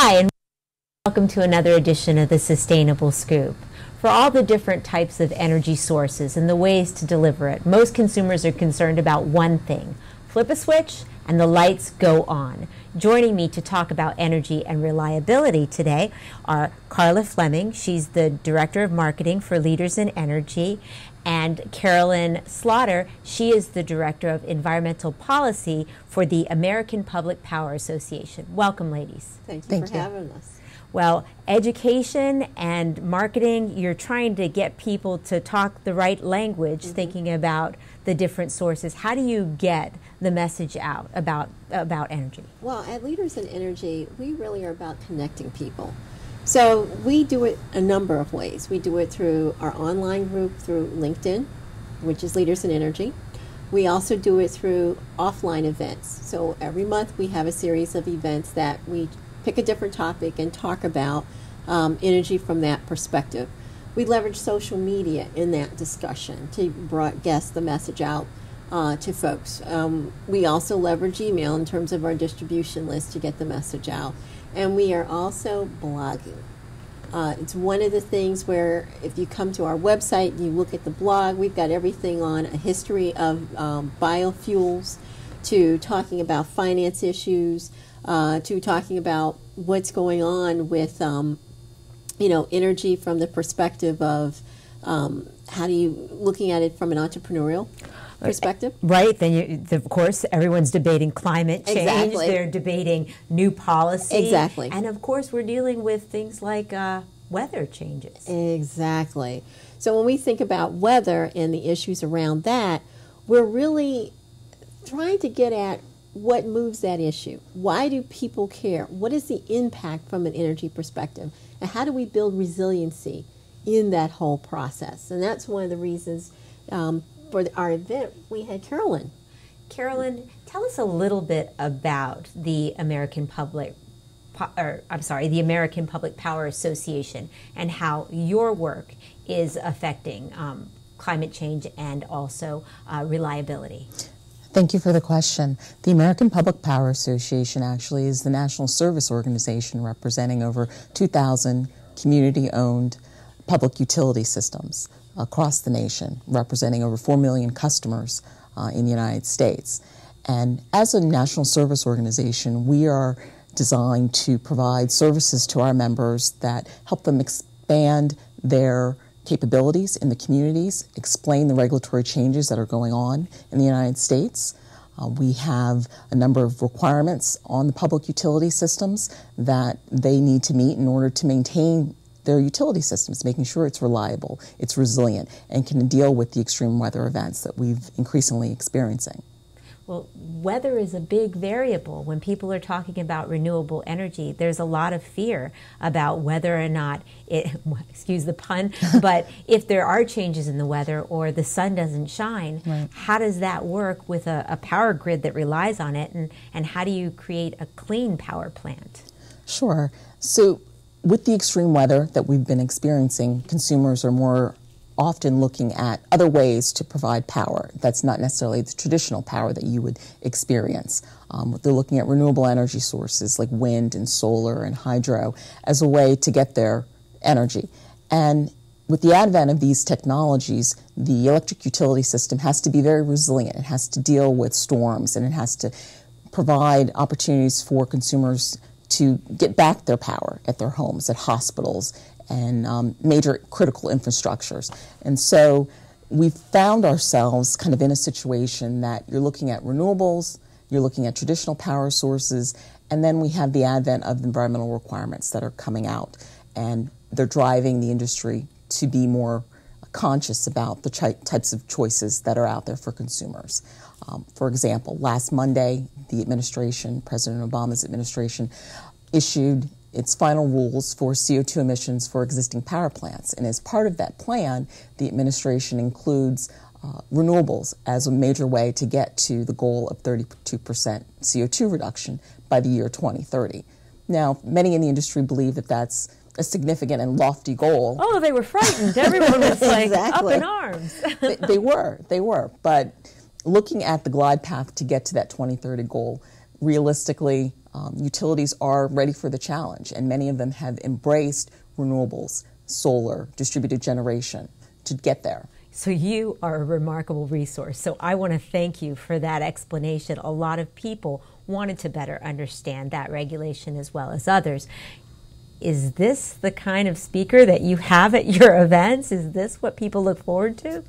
Hi, and welcome to another edition of the Sustainable Scoop. For all the different types of energy sources and the ways to deliver it, most consumers are concerned about one thing flip a switch and the lights go on. Joining me to talk about energy and reliability today are Carla Fleming. She's the Director of Marketing for Leaders in Energy, and Carolyn Slaughter. She is the Director of Environmental Policy for the American Public Power Association. Welcome, ladies. Thank you Thank for you. having us. Well, education and marketing, you're trying to get people to talk the right language, mm-hmm. thinking about the different sources. How do you get the message out about about energy? Well, at Leaders in Energy, we really are about connecting people. So we do it a number of ways. We do it through our online group through LinkedIn, which is Leaders in Energy. We also do it through offline events. So every month we have a series of events that we pick a different topic and talk about um, energy from that perspective. We leverage social media in that discussion to broadcast the message out uh, to folks. Um, we also leverage email in terms of our distribution list to get the message out. And we are also blogging. Uh, it's one of the things where if you come to our website, and you look at the blog, we've got everything on a history of um, biofuels to talking about finance issues uh, to talking about what's going on with um, you know energy from the perspective of um, how do you looking at it from an entrepreneurial perspective Right. Then, you, of course, everyone's debating climate change. Exactly. They're debating new policy. Exactly. And of course, we're dealing with things like uh, weather changes. Exactly. So when we think about weather and the issues around that, we're really trying to get at what moves that issue. Why do people care? What is the impact from an energy perspective? And how do we build resiliency in that whole process? And that's one of the reasons um, for our event we had Carolyn. Carolyn, tell us a little bit about the American Public, or I'm sorry, the American Public Power Association, and how your work is affecting um, climate change and also uh, reliability. Thank you for the question. The American Public Power Association actually is the national service organization representing over 2,000 community owned public utility systems across the nation, representing over 4 million customers uh, in the United States. And as a national service organization, we are designed to provide services to our members that help them expand their capabilities in the communities, explain the regulatory changes that are going on in the United States. Uh, we have a number of requirements on the public utility systems that they need to meet in order to maintain their utility systems, making sure it's reliable, it's resilient, and can deal with the extreme weather events that we've increasingly experiencing. Well, weather is a big variable. When people are talking about renewable energy, there's a lot of fear about whether or not it, excuse the pun, but if there are changes in the weather or the sun doesn't shine, Right. how does that work with a, a power grid that relies on it? And, and how do you create a clean power plant? Sure. So, with the extreme weather that we've been experiencing, consumers are more often looking at other ways to provide power. That's not necessarily the traditional power that you would experience. Um, they're looking at renewable energy sources like wind and solar and hydro as a way to get their energy. And with the advent of these technologies, the electric utility system has to be very resilient. It has to deal with storms and it has to provide opportunities for consumers to get back their power at their homes, at hospitals, and um, major critical infrastructures. And so we found ourselves kind of in a situation that you're looking at renewables, you're looking at traditional power sources, and then we have the advent of environmental requirements that are coming out. And they're driving the industry to be more conscious about the types of choices that are out there for consumers. Um, for example, last Monday, the administration, President Obama's administration, issued its final rules for CO2 emissions for existing power plants. And as part of that plan, the administration includes uh, renewables as a major way to get to the goal of 32% CO2 reduction by the year 2030. Now, many in the industry believe that that's a significant and lofty goal. Oh, they were frightened. Everyone was like Exactly. up in arms. they, they were, they were. But looking at the glide path to get to that 2030 goal, realistically, um, utilities are ready for the challenge, and many of them have embraced renewables, solar, distributed generation to get there. So you are a remarkable resource. So I want to thank you for that explanation. A lot of people wanted to better understand that regulation as well as others. Is this the kind of speaker that you have at your events? Is this what people look forward to?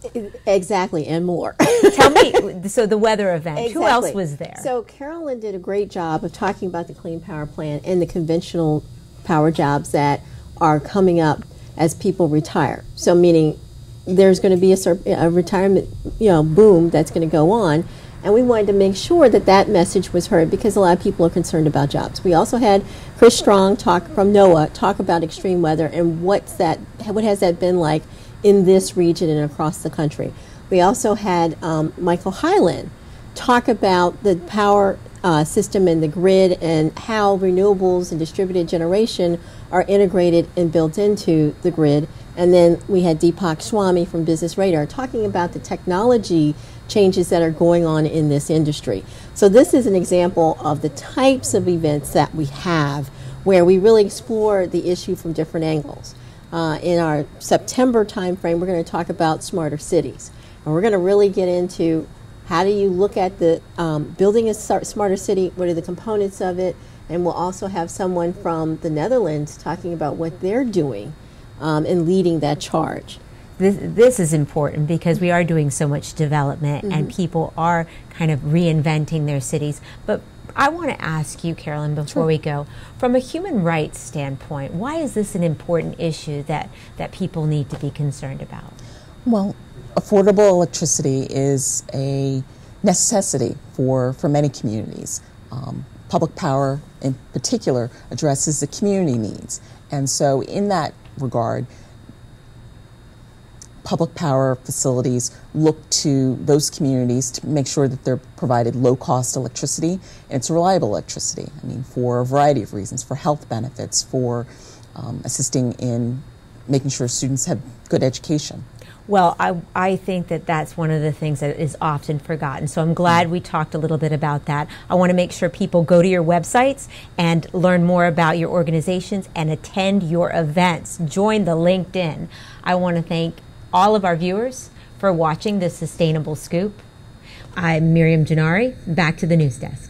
Exactly, and more. Tell me, so the weather event, Exactly. who else was there? So Carolyn did a great job of talking about the Clean Power Plan and the conventional power jobs that are coming up as people retire. So meaning there's going to be a, a retirement, you know, boom that's going to go on, and we wanted to make sure that that message was heard because a lot of people are concerned about jobs. We also had Chris Strong talk from NOAA talk about extreme weather and what's that, what has that been like in this region and across the country. We also had um, Michael Hyland talk about the power uh, system and the grid and how renewables and distributed generation are integrated and built into the grid. And then we had Deepak Swami from Business Radar talking about the technology changes that are going on in this industry. So this is an example of the types of events that we have where we really explore the issue from different angles. Uh, in our September timeframe, we're going to talk about smarter cities. And we're going to really get into how do you look at the um, building a smarter city? What are the components of it? And we'll also have someone from the Netherlands talking about what they're doing um, and leading that charge. this, this is important because we are doing so much development and people are kind of reinventing their cities. But I want to ask you, Carolyn, before we go, from a human rights standpoint, why is this an important issue that, that people need to be concerned about? Well, affordable electricity is a necessity for, for many communities. Um, public power, in particular, addresses the community needs. And so, in that regard, public power facilities look to those communities to make sure that they're provided low cost electricity and it's reliable electricity. I mean, for a variety of reasons, for health benefits, for um, assisting in making sure students have good education. Well, I, I think that that's one of the things that is often forgotten. So I'm glad we talked a little bit about that. I want to make sure people go to your websites and learn more about your organizations and attend your events. Join the LinkedIn. I want to thank all of our viewers for watching the Sustainable Scoop. I'm Miriam Gennari. Back to the news desk.